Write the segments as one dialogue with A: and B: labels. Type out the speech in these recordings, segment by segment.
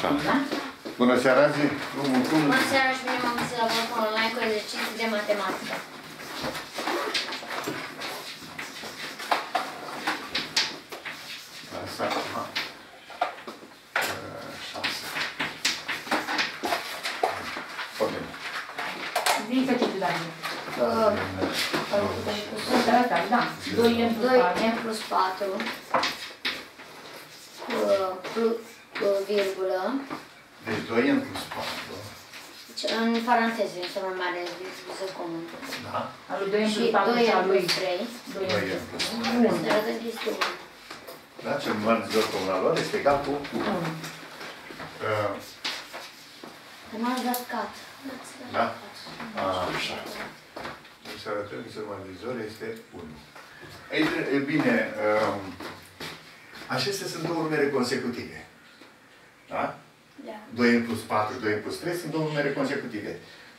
A: Așa.
B: acum, da?
A: Bună seara, zi. Cum, cum?
C: Bună seara și bine m-am găsit la bloc online cu exerciții de matematică.
A: Asta, aha. Uh, Șase. Foarte bine.
B: Zi pe ce tu dai.
C: Uh,
B: Asta, asta, da. 2 n plus
C: 2
B: 4.
C: n plus 4 cu, plus, cu virgulă,
A: Deci 2 în plus 4.
C: deci în paranteze, este mai mare divizor comun.
A: Da?
B: Al lui 2 n
C: Și
B: plus 4
C: 2
B: și al
C: n
B: lui
C: plus 3,
B: 2
A: 2
B: n
A: în plus
B: 1.
C: se arată că este 1.
A: Da? Cel mai mare zor comun al lor este egal cu 1.
B: 1.
A: Uh,
C: Că m-ați dat cat.
A: Da? Așa. Deci arătăm că cel mai mare zor este 1. Ei, e bine, um, acestea sunt două numere consecutive. Da?
C: Da.
A: 2 în plus 4 și 2 în plus 3 sunt două numere consecutive.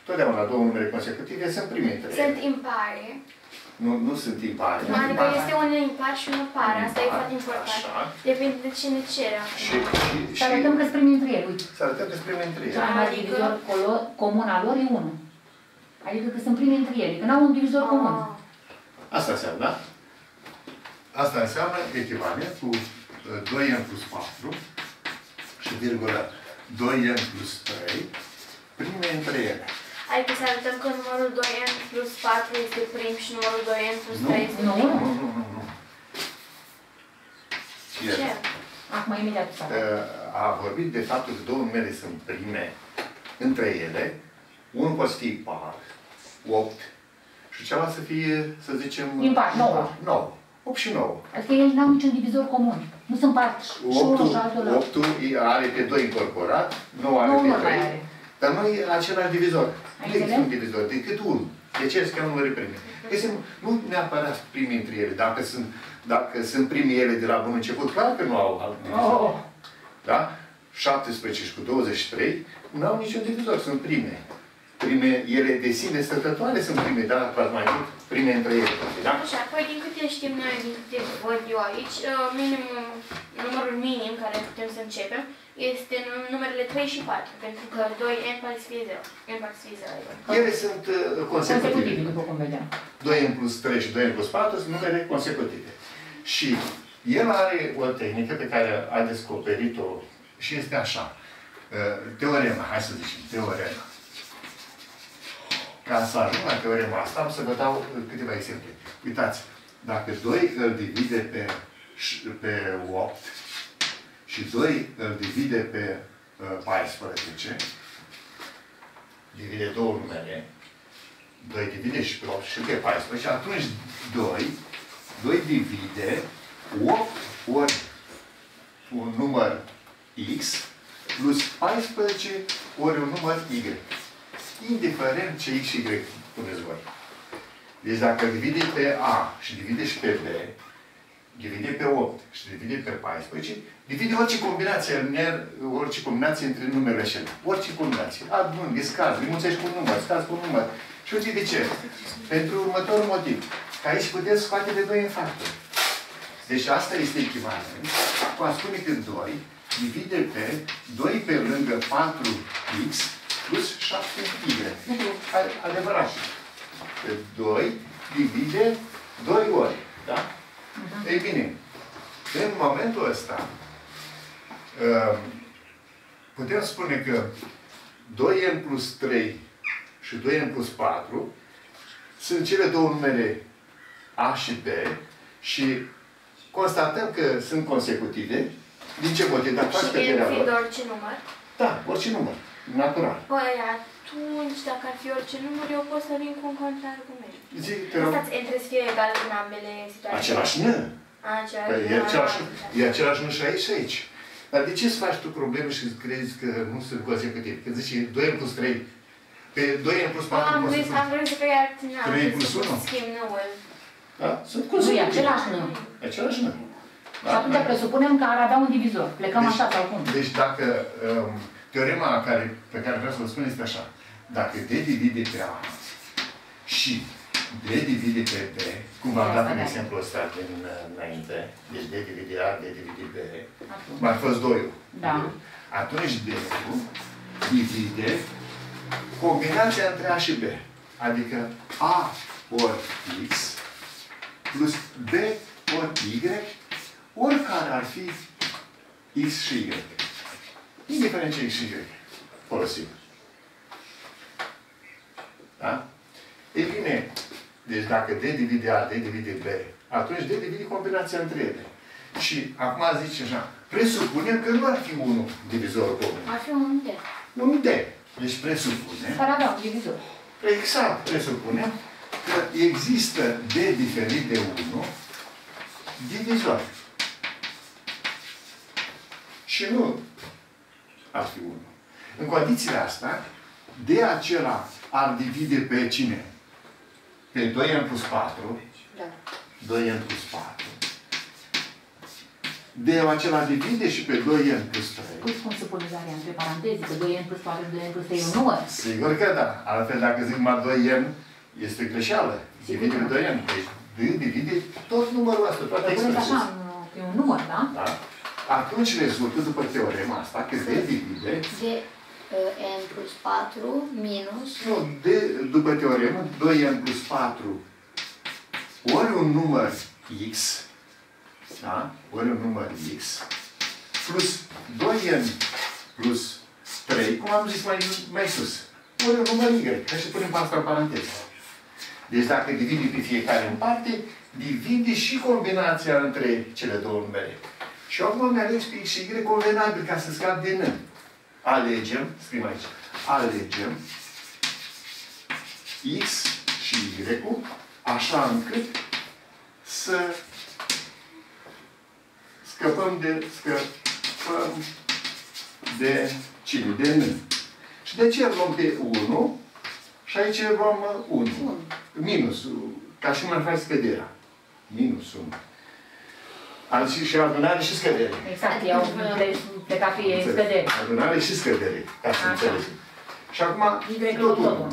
A: Totdeauna două numere consecutive sunt prime între
C: Sunt
A: ele.
C: impare.
A: Nu, nu sunt impare.
C: Adică este unul impar și unul par. Asta e foarte important.
A: Așa.
C: Depinde de cine cere
A: Și,
C: acum.
A: și,
B: Să
A: și
B: arătăm că sunt primi între ele, uite.
A: să arătăm că sunt prime între
B: Cel
A: ele.
B: mai mare
C: Adică-
B: divizor colo- comun al lor e 1. Adică că sunt primi între ele, că n-au un divizor comun.
C: Ah.
A: Asta înseamnă, da? Asta înseamnă echivalent cu uh, 2n plus 4 și virgulă 2n plus 3 prime între ele.
C: Adică să arătăm că numărul 2n plus 4 este prim și numărul 2n plus
A: Nu.
C: 3 este
B: Nu.
C: prim.
A: Nu, nu, nu, nu. El,
C: Ce?
B: Acum imediat să arăt.
A: uh, a vorbit de faptul că două numere sunt prime între ele. Unul poate fi par, 8, și cealaltă să fie, să zicem...
B: Impar, nouă.
A: 9. 8 și 9.
B: Adică ei n-au niciun divizor comun. Nu sunt part și unul și altul lor.
A: 8 are pe 2 incorporat, 9 are
B: Nu,
A: pe
B: nu
A: 3.
B: mai are.
A: Dar nu e același divizor.
B: Ai
A: Nu există
B: înțeles?
A: un divizor, decât unul. De ce este numere prime? Este, nu neapărat primi între ele. Dacă sunt, dacă sunt primi ele de la bun început, clar că nu au alt divizor.
B: Oh,
A: Da? 17 și cu 23 nu au niciun divizor, sunt prime. Prime, ele de sine stătătoare sunt prime, dar poate mai mult prime între ele. Da?
C: Așa, apoi din câte știm noi, din câte văd eu aici, uh, minimum, numărul minim care putem să începem este num- numerele 3 și 4, pentru că 2n poate să fie 0. n poate să fie 0. adică.
A: Ele sunt uh,
B: consecutive,
A: consecutive.
B: după cum vedeam.
A: 2 în plus 3 și 2 în plus 4 sunt numere consecutive. Și el are o tehnică pe care a descoperit-o și este așa. Uh, Teorema, hai să zicem, teorema. Ca să ajung la teorema asta, am să vă dau uh, câteva exemple. Uitați, dacă 2 îl divide pe, ș- pe 8 și 2 îl divide pe uh, 14, divide două numere, 2 divide și pe 8 și pe 14, și atunci 2, 2 divide 8 ori un număr x plus 14 ori un număr y. Indiferent ce x și y puneți voi. Deci dacă divide pe A și divide și pe B, divide pe 8 și divide pe 14, divide orice combinație, linear, orice combinație între numerele acelea. Orice combinație. Adun, scazi, îi mulțești cu un număr, scazi cu un număr. Și uite de ce? Pentru următorul motiv. Că aici puteți scoate de 2 în factor. Deci asta este echivalent cu a spune că 2 divide pe 2 pe lângă 4x plus 7y. Lucru adevărat. Pe 2 divide 2 ori. Da? Ei bine, în momentul ăsta, um, putem spune că 2n plus 3 și 2n plus 4 sunt cele două numere A și B și constatăm că sunt consecutive. Din ce motiv? Dacă faci
C: Și
A: căderea
C: n fiind
A: lor.
C: orice număr.
A: Da, orice număr. Natural.
C: Păi atunci, dacă ar fi orice număr, eu pot să vin cu un contraargument.
A: Zi, te rog.
C: Asta între să fie egal în ambele situații.
A: Același N.
C: Același.
A: Păi e același,
C: Ah,
A: e același nuș și aici și aici. Dar de ce îți faci tu probleme și crezi că nu sunt consecutive? Când zici 2 în plus 3, pe 2 în plus 4
C: Am
A: poți să
C: vrut, am vrut să că iar n-am
A: Trei
C: vrut
A: plus
C: să
A: unu?
C: schimb noul.
A: Da? Sunt
B: Nu, e
A: consecutive.
B: același nu.
A: Același nu.
B: Și atunci presupunem că ar avea un divizor. Plecăm așa sau cum?
A: Deci dacă um, teorema care, pe care vreau să vă spun este așa. Dacă D divide pe A și D divide pe B, cum v-am dat în
B: Da.
A: exemplu ăsta din uh, înainte, deci D divide A, D divide B,
B: Atunci.
A: mai fost 2
B: Da.
A: Atunci D divide combinația între A și B. Adică A ori X plus B ori Y, oricare ar fi X și Y. Indiferent ce X și Y folosim. Da? E bine, deci dacă D divide A, D divide B, atunci D divide combinația între ele. Și acum zice așa, presupunem că nu ar fi unul divizorul comun.
C: Ar fi un D.
A: Un D. Deci presupunem,
B: Care avea un divizor.
A: exact, presupunem că există D diferit de 1 divizor. Și nu ar fi 1. În condițiile astea, D acela ar divide pe cine? Pe 2n plus 4,
C: Da.
A: 2n plus 4. D acela divide și pe 2n plus 3.
B: Păi spun supunizarea între paranteze, că 2n plus 4, 2n plus 3 e un număr.
A: Sigur că da. Altfel, dacă zic numai 2n, este greșeală. Divide pe 2n. Deci, D divide tot numărul ăsta, toate
B: Dacă puneți așa,
A: expresii.
B: în- e un număr, da?
A: Da? Atunci rezultă, după teorema asta, că D divide,
D: De uh, n plus 4 minus
A: nu, D, după teoremă, 2n plus 4 ori un număr x, da? Ori un număr x, plus 2n plus 3, cum am zis mai, mai sus, ori un număr y, ca și punem pe asta în paranteză. Deci dacă divide pe fiecare în parte, divide și combinația între cele două numere. Și acum ne alegi pe x și y convenabil ca să scap din n. Alegem, scriem aici, alegem x și y așa încât să scăpăm de, scăpăm de cine? De n. Și de ce luăm pe 1? Și aici luăm 1. Minus. Ca și cum ar face scăderea. Minus 1. Ar și, și adunare și scădere.
B: Exact, iau ple- plecat pe scădere.
A: Adunare și scădere. Ca să
B: Așa.
A: înțelegem. Și acum,
B: Y
A: tot
B: tot
A: unul.
B: unul.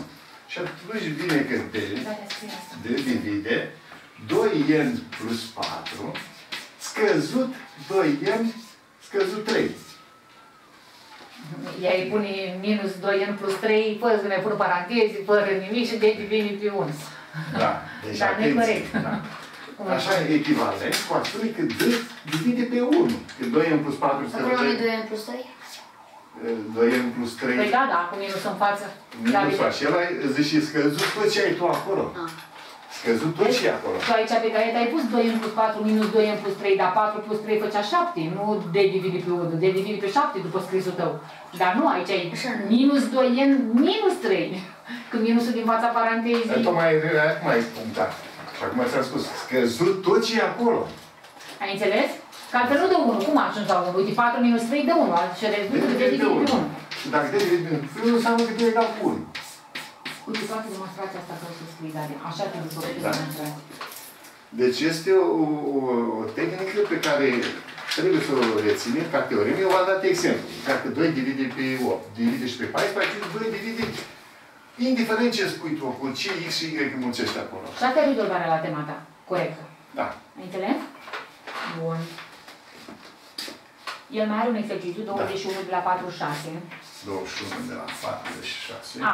A: Și atunci vine că D,
B: Da, da, scrie asta.
A: D divide 2n plus 4 scăzut 2n scăzut 3.
B: Ea îi pune minus 2n plus 3, fără să mai pună paranteze, fără nimic și de devine pe 1.
A: Da, deci
B: Da,
A: atenție,
B: necorect.
A: Da. Așa e echivalent cu a spune că D divide pe 1. Că 2n plus 4
D: Acolo
A: scăzut
D: nu e
A: 3.
D: 2n plus 3?
A: 2n plus 3.
B: Păi da, da, cu minus în față. Da,
A: Minus acela, zice scăzut tot ce ai tu acolo.
D: Ah.
A: Scăzut tot ce e acolo.
B: Tu aici pe care ai pus 2n plus 4 minus 2n plus 3, dar 4 plus 3 făcea 7, nu d divide pe 1, d divide pe 7 după scrisul tău. Dar nu, aici ai
D: Așa nu.
B: minus 2n minus 3. Când minusul din fața
A: Dar
B: parantezei.
A: tocmai acum ai punctat. Și acum ți-am spus, scăzut tot ce e acolo.
B: Ai înțeles? Că altfel nu dă 1. Cum ajungi la 1? Uite, 4 minus 3 dă 1. Și rezultă de divide pe 1.
A: Și dacă te divide pe 1, înseamnă că tu e egal cu 1.
B: Uite, toată demonstrația asta care o să scrii, Daria. Așa trebuie să o
A: Da.
B: demonstrație.
A: Deci este o, o, o tehnică pe care trebuie să o reținem ca teoremă. Eu v-am dat exemplu. Dacă 2 divide pe 8, divide și pe 14, 2 divide, indiferent ce spui tu, cu ce x și y mulțești acolo.
B: Și asta e rezolvarea la tema ta. Corectă.
A: Da.
B: Ai înțeles? Bun. El mai are un exercițiu, 21 de la 46.
A: 21 de la 46.
B: A.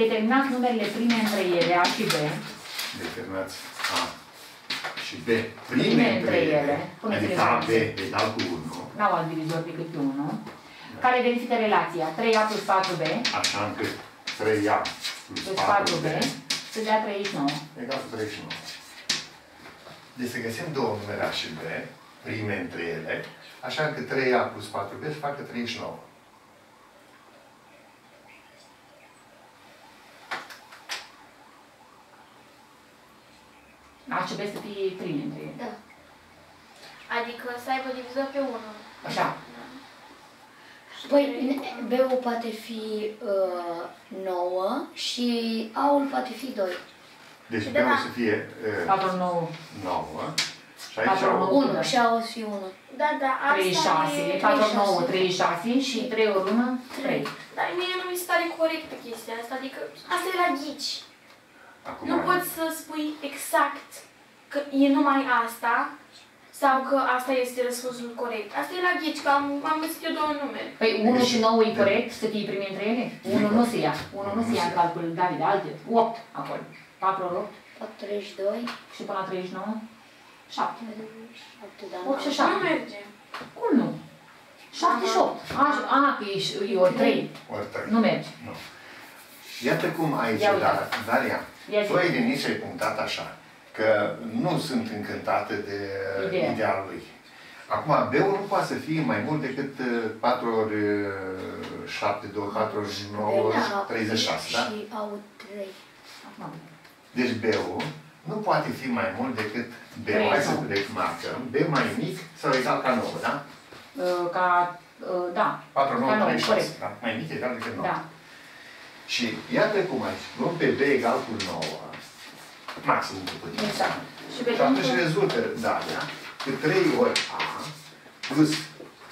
B: Determinați numerele prime între ele, A și B.
A: Determinați A și B.
B: Prime
A: Prime
B: între
A: între
B: ele.
A: ele.
B: Puneți
A: Adică A, B
B: rezultate.
A: egal cu 1.
B: N-au alt divizor decât pe 1. Care verifică relația 3A plus 4B
A: Așa încât 3A plus
B: plus
A: 4B
B: 4B să dea 39.
A: egal cu 39. Deci să găsim două numere A și B, prime între ele, așa încât 3A plus 4B să facă 39.
B: A și B să fie prime între ele.
C: Da. Adică să aibă divizor pe 1.
B: Așa.
D: Păi, B-ul poate fi uh, 9 și A-ul poate fi 2.
A: Deci B
C: Da,
A: o
C: da.
A: să fie
B: 4, 9,
A: 9 și aici
B: Patru, nouă.
D: 1 și A o să fie 1.
C: Da, da, asta
B: 36,
C: e...
B: 4, 9, 36 și 3 ori 1, 3.
C: Dar mie nu mi se pare corectă chestia asta, adică asta e la ghici.
A: Acum,
C: Nu poți să spui exact că e numai asta Sau că asta este răspunsul corect. Asta e la ghici, că am, am găsit eu două numere.
B: Păi 1 și 9 e corect să fie primit între ele? 1 nu se ia. 1 nu se ia în calcul, David, alte. 8 acolo. 4 ori 8
D: 42,
B: și până la 39? 7.
D: 7, dar
B: 8 și
C: Nu
B: 7.
C: merge.
B: Cum nu? 7 și 8. A, și- a că e, și- e ori 3.
A: Ori trei.
B: Nu merge.
A: Nu. Iată cum aici,
B: Ia uite.
A: Dar, Daria,
B: Ia zi.
A: tu ai venit și ai punctat așa, că nu sunt încântată de
B: Ideea.
A: ideea lui. Acum, B-ul nu poate să fie mai mult decât uh, 4 ori uh, 7, 2, 4 ori 9 ori 36, da?
D: Și au 3.
B: Acum.
A: Deci B-ul nu poate fi mai mult decât B.
B: Trei
A: Hai să
B: sau-
A: remarcăm. B mai mic sau egal ca 9, da?
B: Uh, Ca, uh, da,
A: 4, 9,
B: Ca nouă,
A: 36.
B: corect.
A: Da? Mai mic egal decât 9.
B: da.
A: Și iată cum aici, luăm pe B egal cu 9, maxim cu putință.
B: Exact. Și
A: Și atunci
B: vedem că...
A: rezultă, Dalia, că 3 ori A plus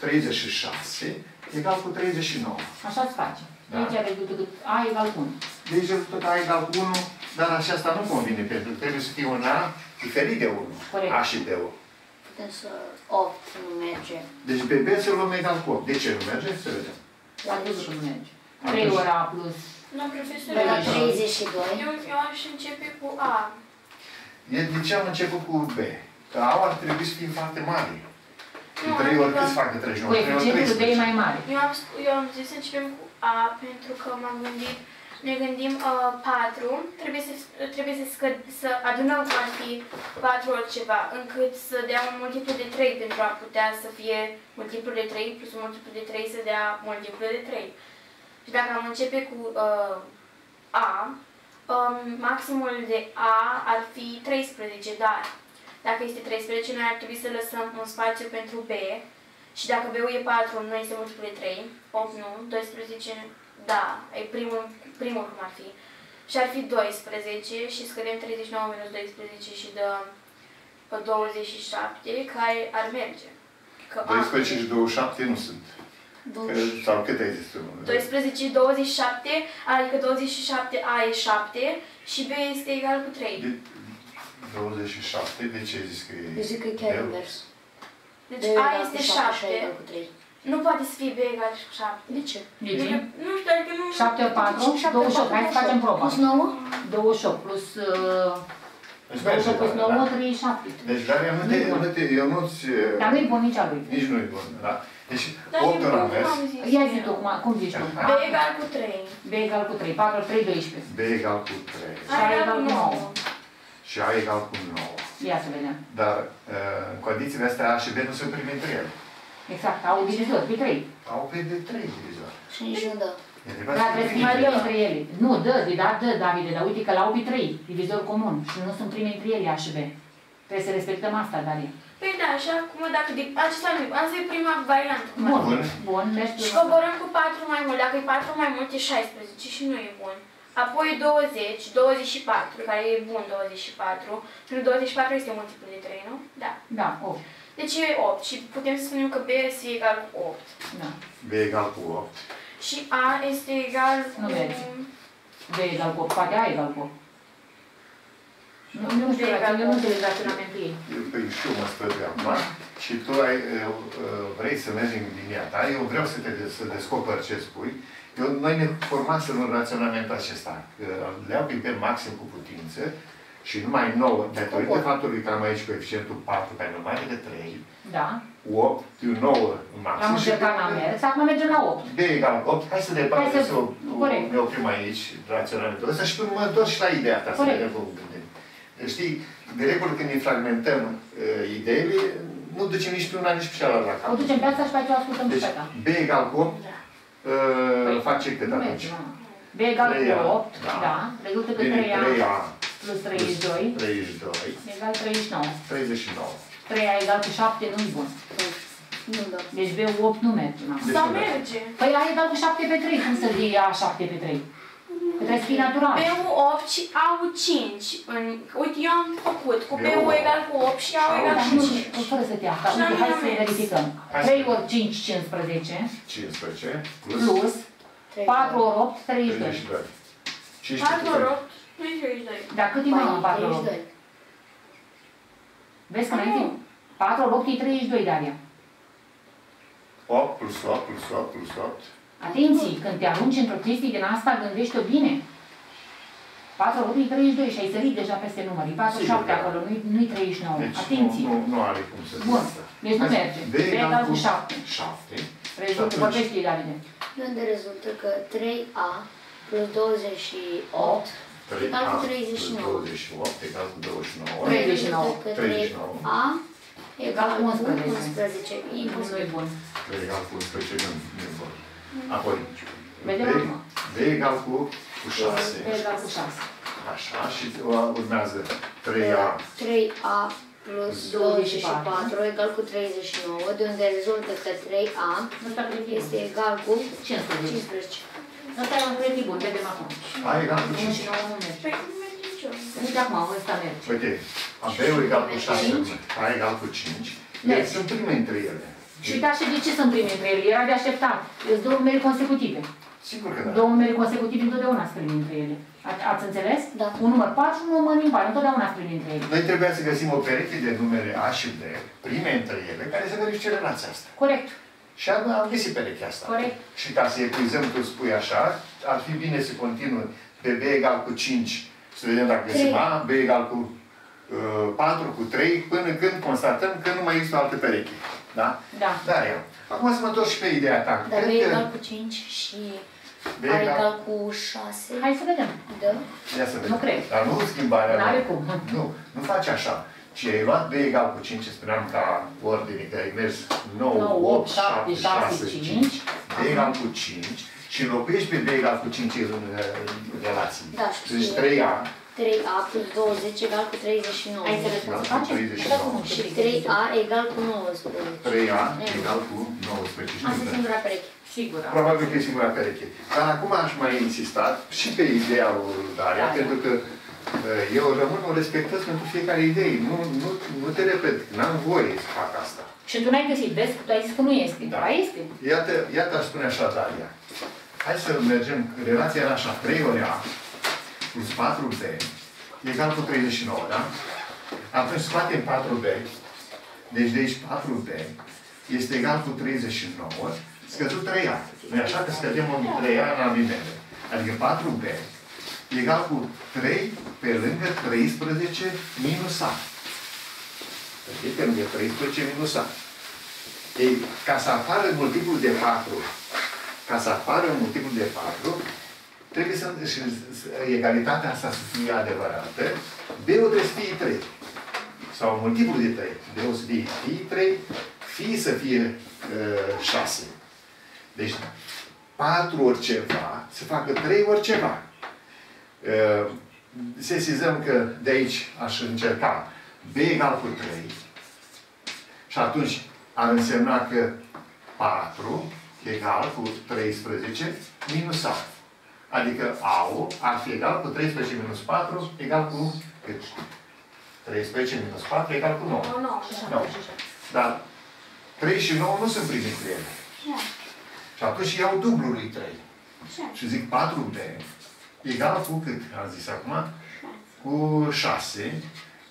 A: 36 egal cu 39.
B: Așa se face.
A: Da.
B: Aici rezultă că A egal cu 1.
A: Deci rezultă că A egal cu 1, dar așa asta nu convine, pentru că trebuie să fie un A diferit de 1.
B: Corect.
A: A și B-ul.
D: Putem să 8 nu merge.
A: Deci pe B să luăm egal cu 8. De ce nu merge? Să vedem.
B: Am văzut că nu merge.
A: Atunci-
B: 3 ori A plus...
C: Nu, profesor,
D: De la
B: Da.
D: 32,
C: eu, eu aș începe cu A.
A: E de ce am început cu B? Că A ar trebui să fie foarte mare.
C: Nu,
A: 3 ori
C: adică-
A: cât fac 39? 3 ori
B: Coeficientul B e
A: 13.
B: mai mare.
C: Eu am, sp- eu am zis să începem cu A pentru că m-am gândit, ne gândim uh, 4, trebuie să, trebuie să, scăd, să adunăm cum ar fi 4 ori ceva, încât să dea un multiplu de 3 pentru a putea să fie multiplu de 3 plus un multiplu de 3 să dea multiplu de 3. Și dacă am începe cu uh, A, um, maximul de A ar fi 13, dar dacă este 13, noi ar trebui să lăsăm un spațiu pentru B și dacă B-ul e 4, nu este multiplu de 3, 8 nu, 12, da, e primul, primul cum ar fi. Și ar fi 12 și scădem 39 minus 12 și dă uh, 27, care ar merge. Că A
A: 12 și 27 nu sunt. Că,
D: 20.
A: sau cât ai zis tu?
C: 12 și 27, adică 27 A e 7 și B este egal cu 3.
A: De, 27, de ce ai zis că e?
D: Eu zic că e chiar
A: Eu?
D: invers.
C: Deci
D: De
C: A
D: egal cu
C: este
D: șapte și A
C: 7.
D: egal cu 3.
C: Nu poate să fie B egal cu 7.
D: De ce?
B: De ce?
C: Nu știu, adică nu...
B: 7 ori 4, 28. Hai să facem proba.
D: Plus 9?
B: 28 plus... Uh,
A: Deci merge,
B: 28 plus
A: da,
B: 9,
A: da.
B: 37.
A: Deci, Daria, nu te,
B: Nu-i bun.
A: nu te, eu nu-ți...
B: Dar nu-i bun nici a lui.
A: Nici nu-i bun, da? Deci,
C: Dar
A: 8
C: eu
A: ori
C: cum
A: am mers,
C: am zis?
B: Ia zi tu, cum, cum zici tu?
C: B egal cu 3.
B: B egal cu 3, 4 ori 3, 12.
A: B egal cu 3
C: A egal cu 9.
A: și A egal cu 9.
B: Ia să vedem.
A: Dar uh, în condițiile astea A și B nu se prime între ele.
B: Exact, au divizor, pe 3.
A: Au pe de 3 divizor.
D: Și nici nu dă.
A: E de
B: Dar trebuie să fie prime între ele. Nu, dă, de da, dă, Davide, dar uite că la au pe 3, divizor comun. Și nu sunt prime între ele A și B. Trebuie să respectăm asta, Dalia.
C: Păi da, și acum dacă... De, acesta nu asta e prima variantă. cum ar
B: Bun,
A: Bun.
B: bun, mergi
C: Și
B: pe
C: coborăm cu 4 mai mult. Dacă e 4 mai mult, e 16 și nu e bun. Apoi 20, 24, care e bun 24. Pentru 24 este multiplu de 3, nu? Da.
B: Da, 8.
C: Deci e 8 și putem să spunem că B este egal cu 8.
B: Da.
A: B egal cu 8.
C: Și A este egal cu...
B: Nu merge. B egal cu 8, poate A egal cu 8. Nu, nu știu, eu nu înțeleg raționamentul ei.
A: Eu, păi și eu mă strădui acum și tu ai, uh, uh, vrei să mergi în linia ta, eu vreau să te să descoper ce spui. Eu, noi ne formasem în raționamentul acesta, că le iau pe maxim cu putință și numai 9, datorită
D: Opt.
A: faptului că am aici coeficientul 4 pe mai mare de 3,
B: Da.
A: 8, 9 în maxim.
B: Am încercat, n-am mers, acum mergem la 8.
A: B egal cu 8, hai să
B: Hai
A: departe
B: să-
A: să, o-
B: corect.
A: ne oprim aici, raționamentul ăsta și până mă întorc și la ideea ta, să
B: Corect.
A: vedem cum gândim. Știi, de regulă când ne fragmentăm uh, ideile, nu ducem nici pe una, nici pe cealaltă la
B: O
A: cap.
B: ducem pe asta și pe aceea o ascultăm și
A: Deci,
B: pe asta.
A: B egal cu 8,
C: Da.
A: uh,
B: Păi,
A: face cât
B: Nu
A: atunci?
B: merge, mă. B egal cu
A: 3A,
B: 8,
A: da.
B: da. Rezultă că
A: Bine,
B: 3A
A: 3A
B: plus 32
A: 32,
B: egal 39.
A: 39.
B: 3A egal cu 7 nu-i bun.
D: Nu dă.
B: Deci B 8 nu merge. na.
A: Deci
C: Sau
A: nu merge.
C: merge.
B: Păi A egal cu 7 pe 3, cum să fie A 7 pe 3? Că trebuie să fie natural.
C: B-ul 8 și A-ul 5. În, uite, eu am făcut cu
A: B-ul
C: B-ul egal cu 8 și A-ul
A: Și
C: egal
B: Dar
C: cu
B: nu,
C: 5.
B: fără să te asta.
C: Și
B: Uite,
C: n-am
B: hai să
C: mers.
B: verificăm.
A: Hai să
B: 3
A: vedem.
B: ori 5, 15,
A: 15 plus
B: plus
D: 3.
B: 4 ori 8, 32.
A: 32. 15
C: 4 ori 8, nu e 32.
B: Dar cât e mai în 4 ori 8?
D: 32.
B: Vezi că înainte? 4 ori 8 e 32, Daria.
A: 8 plus 8 plus 8 plus 8.
B: Atenție, când te arunci într-o chestie din asta, gândește-o bine. 4 ori 8 e 32 și ai sărit deja peste număr. E 47
A: Sigur, da.
B: acolo, nu-i, nu-i 39.
A: Deci
B: Atenție.
A: nu, nu, nu are cum să
B: Bun.
A: asta.
B: Deci nu
A: Hai să-
B: merge.
A: B egal cu
B: 7.
A: 7.
B: Rezultă,
A: Și
B: vorbește Davide.
D: De unde rezultă că 3A plus 28 egal cu 39.
A: 28 egal cu 29.
B: 39.
D: Rezultă că
A: 39.
D: 3A egal cu
B: 11.
D: 11. E
B: Nu
D: imposibil.
B: e bun.
A: B egal cu 11 nu, nu e bun. Apoi,
B: Vedem
A: B,
B: acum.
A: B egal cu, cu 6.
B: Pe egal cu 6.
A: Așa, și uh, urmează 3A
D: 3A plus 24 egal cu 39, de unde rezultă că 3A
B: Nu sta pe
D: este egal cu
B: 15.
D: 15.
B: Ăsta e un proiect bun, vedem acum.
A: A egal cu
B: 1
A: 5.
B: și 9 nu merge.
C: Păi nu merge niciodată.
B: Uite acum, ăsta merge.
A: Uite, a B-ul egal cu 6,
B: Cinci.
A: A egal cu 5.
B: Merge.
A: Ele sunt prime între ele.
B: Și uite așa, de ce sunt prime între ele? Era de așteptat. Sunt două numere consecutive.
A: Sigur că da.
B: Două numere consecutive întotdeauna sunt prime între ele. A- Ați înțeles?
D: Da.
B: Un număr 4 un număr impar. Întotdeauna sunt prime între ele.
A: Noi trebuia să găsim o pereche de numere A și B, prime între ele, care să verifice relația asta.
B: Corect.
A: Și am, am găsit perechea asta.
B: Corect.
A: Și ca să epuizăm, tu spui așa, ar fi bine să continui pe B egal cu 5, să vedem dacă găsim
D: Trei.
A: A, B egal cu uh, 4, cu 3, până când constatăm că nu mai există o altă pereche. Da?
B: Da.
A: Dar eu. Acum să mă întorc și pe ideea ta.
D: Dar B
A: Cred că
D: egal cu 5 și
A: B
D: A
A: egal-
D: egal cu 6.
B: Hai să vedem.
D: Da?
A: Ia să vedem.
B: Nu cred.
A: Dar nu schimbarea.
B: N-are
A: nu.
B: cum.
A: Nu, nu faci așa. Ci ai luat B egal cu 5, ce spuneam ca ordine, că ai mers 9,
B: Nouă,
A: 8,
B: opt,
A: 7,
B: 6,
A: 6,
B: 5.
A: 5. B egal cu 5 și înlocuiești pe B egal cu 5 în uh, relații.
D: Da, știu.
A: Deci 3A
D: 3A plus 20 egal cu 39.
B: Ai înțeles cum
A: Da,
B: se face?
A: 39.
B: Da, cum se
D: Și
B: face?
D: 3A egal cu 19.
A: 3A
D: Mm.
A: egal cu 19. Și nu
D: Asta e
A: uităm.
D: singura pereche.
B: Sigur. da.
A: Probabil că e singura pereche. Dar acum aș mai insista și pe ideea lui Daria,
B: Da.
A: pentru că uh, eu rămân o respectez pentru fiecare idee. Nu, nu, nu te repet, n-am voie să fac asta.
B: Și tu n-ai găsit, vezi? Tu ai zis că nu este.
A: Da.
B: Ba este.
A: Iată, iată aș spune așa, Daria. Hai să mergem, relația era așa, 3 ori A plus 4B egal cu 39, da? Atunci scoatem 4B, deci de aici 4B este egal cu 39, scăzut 3A. nu e așa că scădem în 3A în ambimele. Adică 4B egal cu 3 pe lângă 13 minus A. Știi? Pe lângă 13 minus A. Ei, ca să apară multiplul de 4, ca să apară multiplul de 4, trebuie să, și, să- egalitatea asta să fie adevărată, B-ul trebuie să fie 3. Sau multiplul de 3. B-ul să fie fie 3, fie să fie uh, 6. Deci 4 ori ceva, să facă 3 ori ceva. Uh, sesizăm că de aici aș încerca B egal cu 3, și atunci ar însemna că 4 egal cu 13 minus A. Adică A-ul ar fi egal cu 13 minus 4 egal cu cât? 13 minus 4 egal cu 9.
C: Nu, nu.
A: 9. Dar 3 și 9 nu sunt prime între ele. Și atunci iau dublul lui 3. Și zic 4B egal cu cât? Am zis acum? Cu 6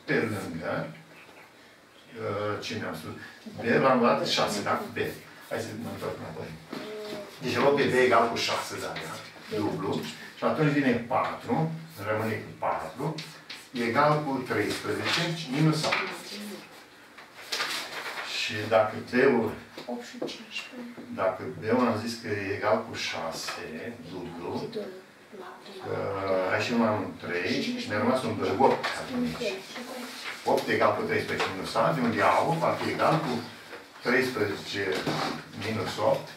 A: pe lângă uh, cine am spus? B l-am luat 6, da? B. Hai să mă întorc înapoi. Deci luăm pe B egal cu 6, da, da? Dublu. Și atunci vine 4, rămâne cu 4, egal cu 13 minus 8. Și dacă B-ul
C: 8 și 15.
A: dacă B-ul am zis că e egal cu 6, dublu, uh, hai și mai am un 3 și mi-a rămas un 2, 8 atunci. 8 egal cu 13 minus A, de unde A va fi egal cu 13 minus 8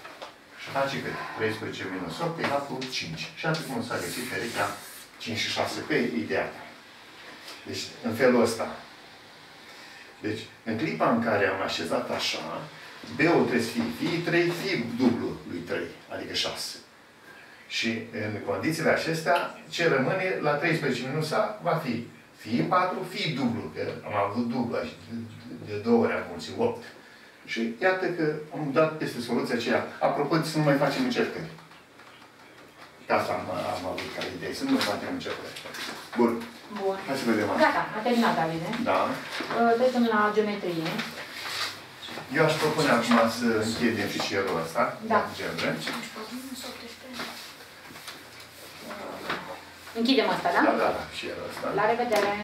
A: și face cât? 13 minus 8 egal cu 5. Și atât cum s-a găsit perechea 5 și 6 pe ideea ta. Deci, în felul ăsta. Deci, în clipa în care am așezat așa, B-ul trebuie să fie fie 3, fie dublu lui 3, adică 6. Și în condițiile acestea, ce rămâne la 13 minus A va fi fie 4, fie dublu, că am avut dublu aici, de, de două ori am mulțit 8. Și iată că am dat peste soluția aceea. Apropo, să nu mai facem încercări. Ca asta am, am avut ca idee, să nu mai facem încercări. Bun,
B: Bun.
A: hai să vedem asta.
B: Gata, a terminat, Davide.
A: Da.
B: Uh, Trecem la geometrie.
A: Eu aș propune acum să închidem fișierul ăsta,
B: Da.
A: algebre.
B: Închidem asta, da?
A: Da, da, da, fișierul ăsta.
B: La revedere!